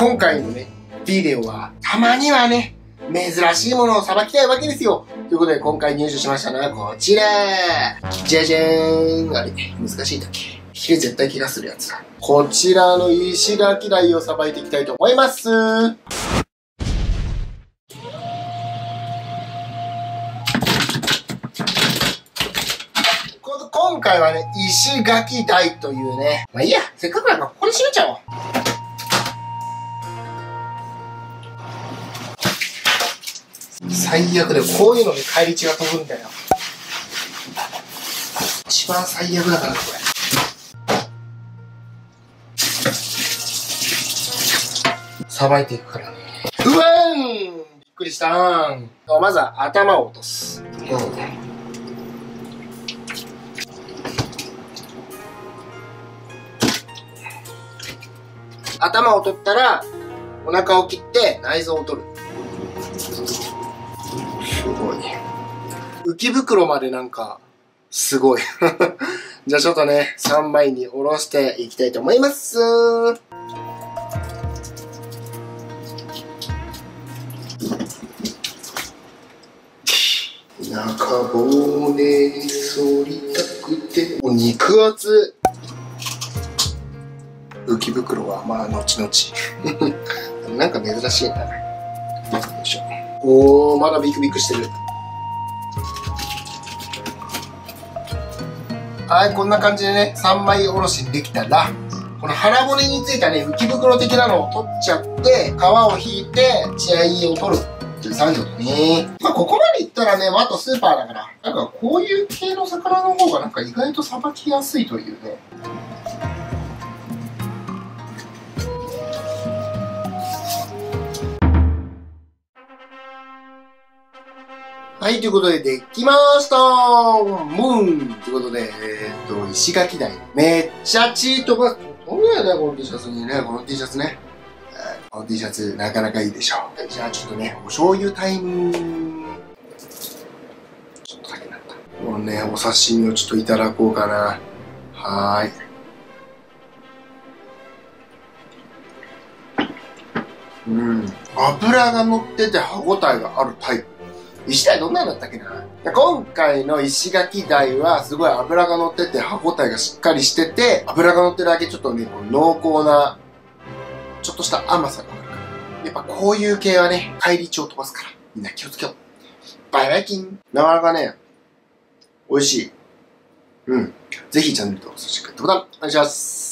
今回のね、ビデオは、たまにはね、珍しいものをさばきたいわけですよ。ということで、今回入手しましたのはこちら。じゃじゃーん。あれ、難しいんだっけ？ヒレ絶対怪我するやつだ。こちらの石垣台をさばいていきたいと思います。今回はね、石垣台というね。まあいいや、せっかくだからここで閉めちゃおう。最悪でこういうので返り血が飛ぶんだよ。一番最悪だからこれ。さばいていくからね。うわんびっくりしたん。まずは頭を落とす。うん頭を取ったら、お腹を切って内臓を取る。すごい。浮き袋までなんか、すごい。じゃあちょっとね、3枚におろしていきたいと思います。中骨に反りたくて、お肉厚浮き袋はまあ後々 なんか珍しいなよいしょおおまだビクビクしてるはいこんな感じでね3枚おろしできたらこの腹骨についたね浮き袋的なのを取っちゃって皮を引いて血合いを取るっていう作業だね。まあ、ここまでいったらね、あとスーパーだから、なんかこういう系の魚の方がなんか意外とさばきやすいというね。はい、ということで、できましたムーンということで、えー、っと、石垣台。めっちゃチートが、どんぐらいだ、この T シャツにね、この T シャツね。この T シャツ、なかなかいいでしょう。じゃあ、ちょっとね、お醤油タイム。ちょっとだけなった。もうね、お刺身をちょっといただこうかな。はーい。うん。油が乗ってて歯応えがあるタイプ。石鯛どんなんだったっけな？今回の石垣鯛はすごい脂が乗ってて歯応えがしっかりしてて、脂が乗ってるだけちょっとね、濃厚な、ちょっとした甘さがあるから。やっぱこういう系はね、帰り血を飛ばすから。みんな気をつけよう。バイバイキン。なかなかね、美味しい。うん。ぜひチャンネル登録、そしてグッドボタンお願いします。